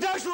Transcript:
家属